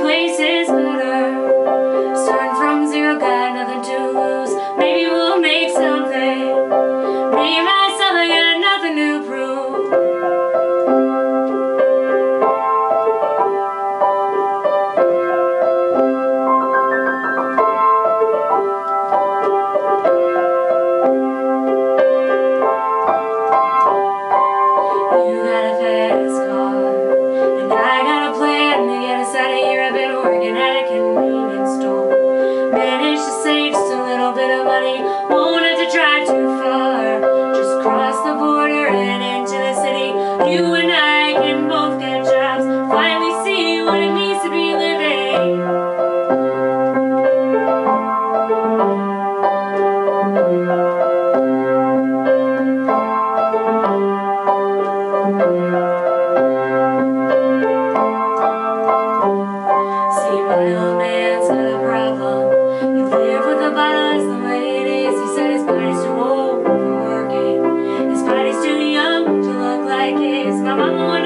places but You and I can both get jobs, finally see what it means to be living. See Trabajamos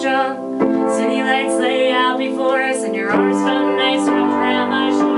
drunk. City lights lay out before us, and your arms felt nice wrapped my shoulders.